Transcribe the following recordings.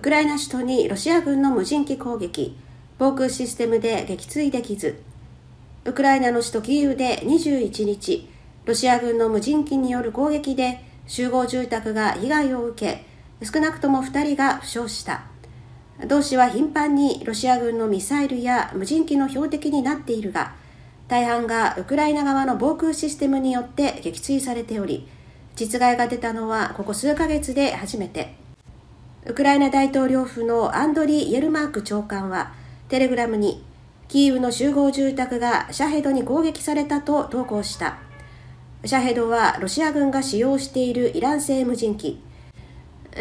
ウクライナ首都にロシア軍の無人機攻撃。防空システムで撃墜できず。ウクライナの首都キーウで21日ロシア軍の無人機による攻撃で集合住宅が被害を受け少なくとも2人が負傷した。同市は頻繁にロシア軍のミサイルや無人機の標的になっているが大半がウクライナ側の防空システムによって撃墜されており実害が出たのはここ数ヶ月で初めて。ウクライナ大統領府のアンドリー・イエルマーク長官はテレグラムにキーウの集合住宅がシャヘドに攻撃されたと投稿した。シャヘドはロシア軍が使用しているイラン製無人機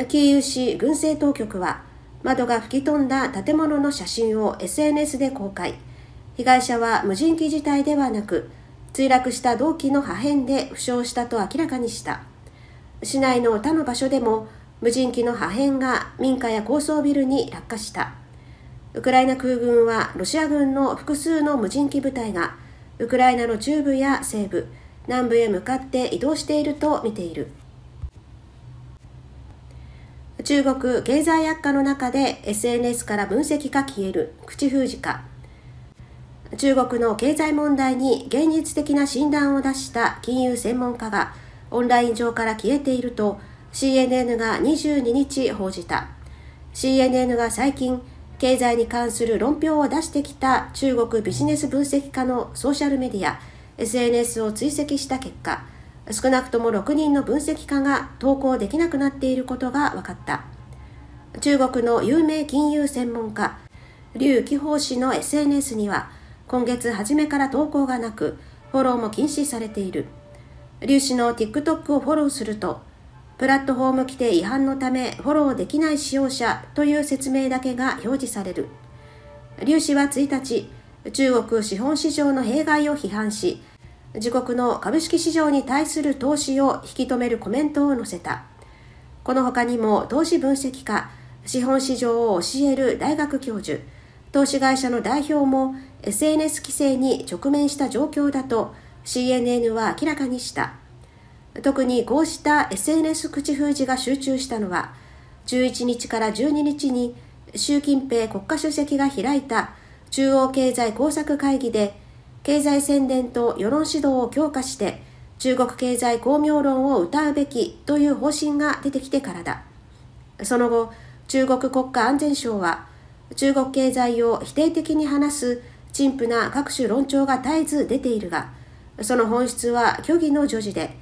キーウ市軍政当局は窓が吹き飛んだ建物の写真を SNS で公開。被害者は無人機自体ではなく墜落した銅器の破片で負傷したと明らかにした。市内の他の場所でも無人機の破片が民家や高層ビルに落下した。ウクライナ空軍はロシア軍の複数の無人機部隊がウクライナの中部や西部南部へ向かって移動していると見ている。中国経済悪化の中で SNS から分析が消える。口封じか。中国の経済問題に現実的な診断を出した金融専門家がオンライン上から消えていると CNN が22日報じた。CNN が最近経済に関する論評を出してきた中国ビジネス分析家のソーシャルメディア SNS を追跡した結果少なくとも6人の分析家が投稿できなくなっていることが分かった。中国の有名金融専門家劉貴宝氏の SNS には今月初めから投稿がなくフォローも禁止されている。劉氏の TikTok をフォローするとプラットフォーム規定違反のためフォローできない使用者という説明だけが表示される劉氏は1日中国資本市場の弊害を批判し自国の株式市場に対する投資を引き止めるコメントを載せた。この他にも投資分析家、資本市場を教える大学教授、投資会社の代表も SNS 規制に直面した状況だと CNN は明らかにした。特にこうした SNS 口封じが集中したのは、11日から12日に習近平国家主席が開いた中央経済工作会議で経済宣伝と世論指導を強化して中国経済巧妙論を謳うべきという方針が出てきてからだ。その後、中国国家安全省は中国経済を否定的に話す陳腐な各種論調が絶えず出ているが、その本質は虚偽の女児で、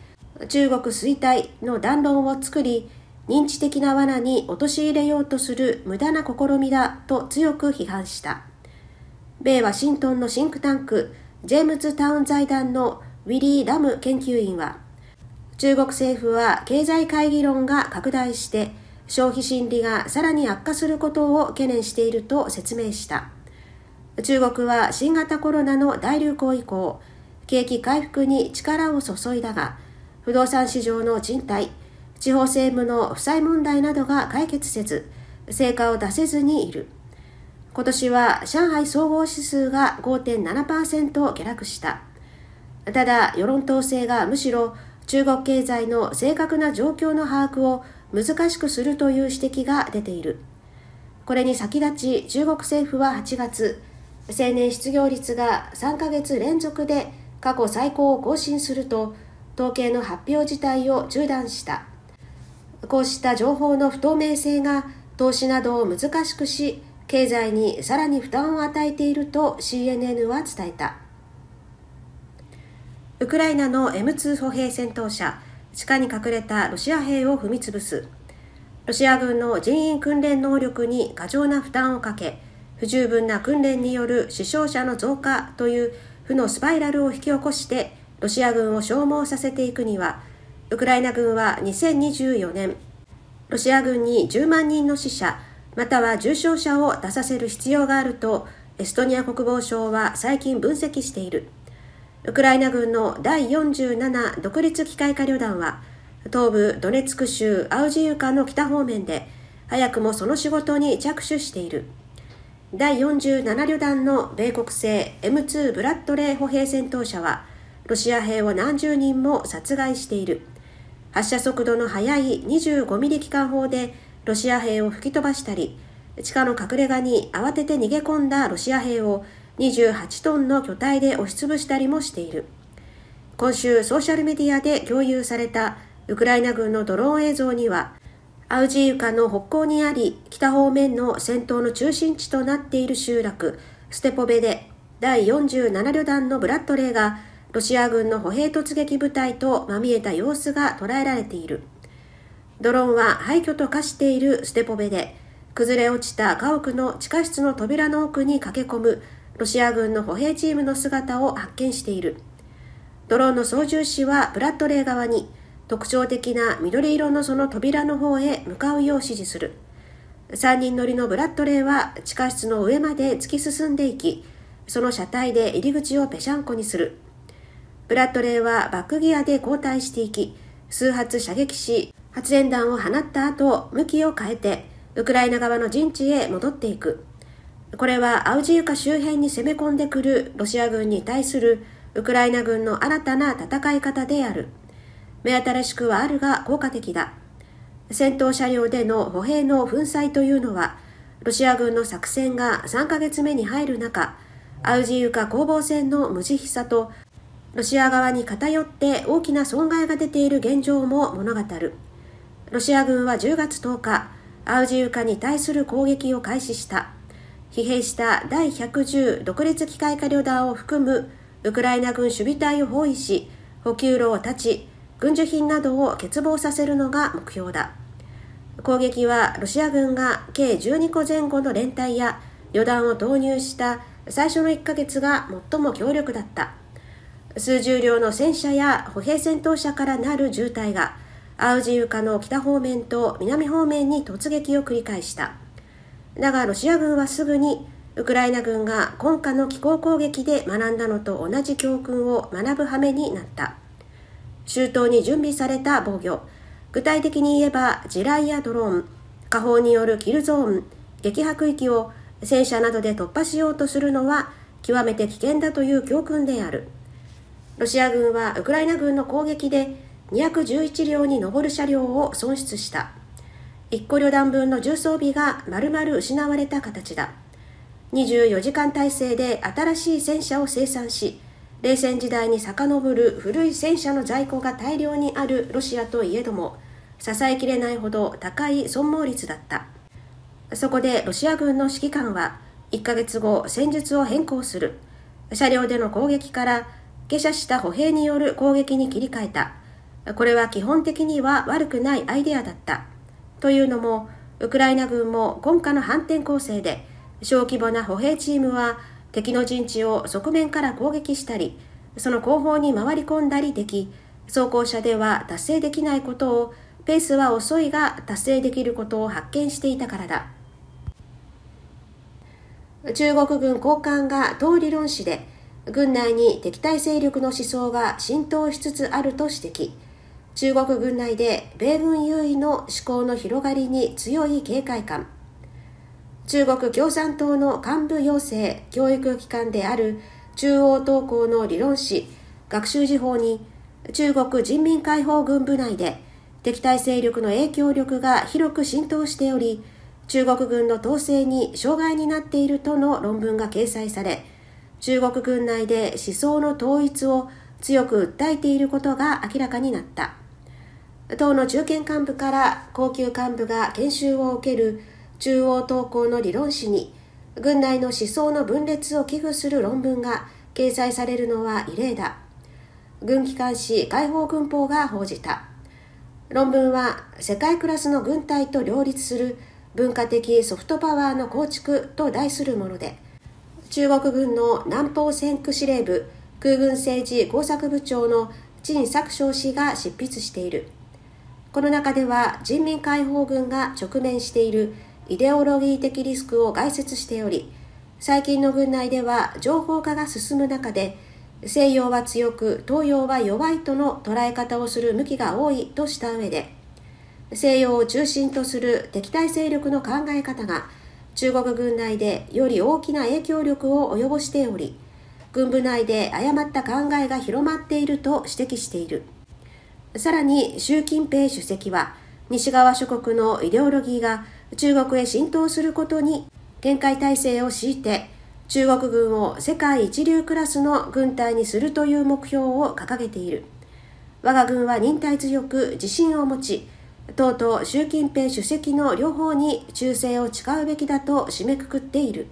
中国衰退の断論を作り、認知的な罠に陥れようとする無駄な試みだと強く批判した。米ワシントンのシンクタンクジェームズタウン財団のウィリー・ラム研究員は、中国政府は経済会議論が拡大して消費心理がさらに悪化することを懸念していると説明した。中国は新型コロナの大流行以降、景気回復に力を注いだが、不動産市場の賃貸、地方政務の負債問題などが解決せず、成果を出せずにいる。今年は上海総合指数が5.7%下落した。ただ、世論統制がむしろ中国経済の正確な状況の把握を難しくするという指摘が出ている。これに先立ち中国政府は8月、青年失業率が3ヶ月連続で過去最高を更新すると、統計の発表自体を中断した。こうした情報の不透明性が投資などを難しくし、経済にさらに負担を与えていると CNN は伝えた。ウクライナの M2 歩兵戦闘車、地下に隠れたロシア兵を踏み潰す。ロシア軍の人員訓練能力に過剰な負担をかけ、不十分な訓練による死傷者の増加という負のスパイラルを引き起こしてロシア軍を消耗させていくには、ウクライナ軍は2024年、ロシア軍に10万人の死者、または重症者を出させる必要があるとエストニア国防省は最近分析している。ウクライナ軍の第47独立機械化旅団は東部ドネツク州アウジユカの北方面で早くもその仕事に着手している。第47旅団の米国製 M2 ブラッドレー歩兵戦闘車はロシア兵を何十人も殺害している。発射速度の速い25ミリ機関砲でロシア兵を吹き飛ばしたり、地下の隠れ家に慌てて逃げ込んだロシア兵を28トンの巨体で押しつぶしたりもしている。今週ソーシャルメディアで共有されたウクライナ軍のドローン映像には、アウジーウカの北方にあり、北方面の戦闘の中心地となっている集落、ステポベで第47旅団のブラッドレーがロシア軍の歩兵突撃部隊とまみえた様子が捉えられている。ドローンは廃墟と化しているステポベで、崩れ落ちた家屋の地下室の扉の奥に駆け込むロシア軍の歩兵チームの姿を発見している。ドローンの操縦士はブラッドレー側に特徴的な緑色のその扉の方へ向かうよう指示する。3人乗りのブラッドレーは地下室の上まで突き進んでいき、その車体で入り口をぺしゃんこにする。ブラッドレーはバックギアで交代していき、数発射撃し、発煙弾を放った後、向きを変えて、ウクライナ側の陣地へ戻っていく。これはアウジユカ周辺に攻め込んでくるロシア軍に対するウクライナ軍の新たな戦い方である。目新しくはあるが効果的だ。戦闘車両での歩兵の粉砕というのは、ロシア軍の作戦が3ヶ月目に入る中、アウジユカ攻防戦の無慈悲さと、ロシア側に偏って大きな損害が出ている現状も物語る。ロシア軍は10月10日、アウジユカに対する攻撃を開始した。疲弊した第110独立機械化旅団を含むウクライナ軍守備隊を包囲し、補給路を断ち、軍需品などを欠乏させるのが目標だ。攻撃はロシア軍が計12個前後の連隊や旅団を投入した最初の1ヶ月が最も強力だった。数十両の戦車や歩兵戦闘車からなる渋滞がアウジユカの北方面と南方面に突撃を繰り返した。だがロシア軍はすぐにウクライナ軍が今夏の気候攻撃で学んだのと同じ教訓を学ぶ羽目になった。周到に準備された防御。具体的に言えば、地雷やドローン、火砲によるキルゾーン、撃破区域を戦車などで突破しようとするのは極めて危険だという教訓である。ロシア軍はウクライナ軍の攻撃で211両に上る車両を損失した。1個旅団分の重装備が丸々失われた形だ。24時間体制で新しい戦車を生産し、冷戦時代に遡る古い戦車の在庫が大量にあるロシアといえども、支えきれないほど高い損耗率だった。そこでロシア軍の指揮官は、1ヶ月後戦術を変更する。車両での攻撃から下車した歩兵による攻撃に切り替えた。これは基本的には悪くないアイデアだった。というのも、ウクライナ軍も今夏の反転攻勢で、小規模な歩兵チームは敵の陣地を側面から攻撃したり、その後方に回り込んだりでき、装甲車では達成できないことを、ペースは遅いが達成できることを発見していたからだ。中国軍高官が当理論誌で、軍内に敵対勢力の思想が浸透しつつあると指摘。中国軍内で米軍優位の思考の広がりに強い警戒感。中国共産党の幹部養成教育機関である中央東高の理論誌学習時報に中国人民解放軍部内で敵対勢力の影響力が広く浸透しており中国軍の統制に障害になっているとの論文が掲載され中国軍内で思想の統一を強く訴えていることが明らかになった。党の中堅幹部から高級幹部が研修を受ける中央投稿の理論誌に軍内の思想の分裂を危惧する論文が掲載されるのは異例だ。軍機関紙解放軍報が報じた。論文は世界クラスの軍隊と両立する文化的ソフトパワーの構築と題するもので中国軍の南方戦区司令部空軍政治工作部長の陳作章氏が執筆している。この中では人民解放軍が直面している。イデオロギー的リスクを概説しており、最近の軍内では情報化が進む中で、西洋は強く東洋は弱いとの捉え方をする向きが多いとした上で、西洋を中心とする敵対勢力の考え方が中国軍内でより大きな影響力を及ぼしており、軍部内で誤った考えが広まっていると指摘している。さらに習近平主席は西側諸国のイデオロギーが中国へ浸透することに限界体制を敷いて中国軍を世界一流クラスの軍隊にするという目標を掲げている我が軍は忍耐強く自信を持ちとうとう習近平主席の両方に忠誠を誓うべきだと締めくくっている。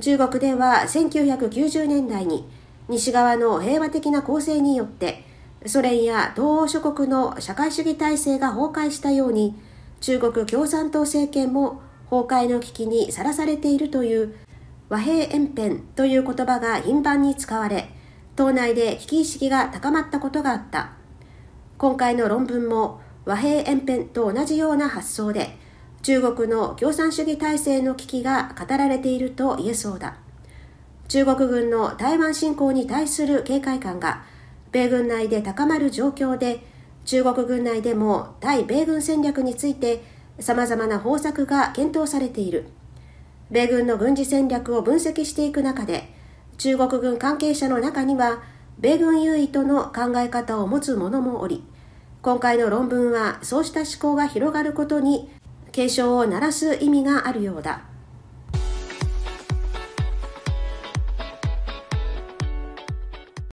中国では1990年代に西側の平和的な構成によってソ連や東欧諸国の社会主義体制が崩壊したように中国共産党政権も崩壊の危機にさらされているという和平延編という言葉が頻繁に使われ党内で危機意識が高まったことがあった。今回の論文も和平延編と同じような発想で中国の共産主義体制の危機が語られていると言えそうだ。中国軍の台湾侵攻に対する警戒感が米軍内で高まる状況で中国軍内でも対米軍戦略について様々な方策が検討されている。米軍の軍事戦略を分析していく中で中国軍関係者の中には米軍優位との考え方を持つ者もおり今回の論文はそうした思考が広がることに警鐘を鳴らす意味があるようだ。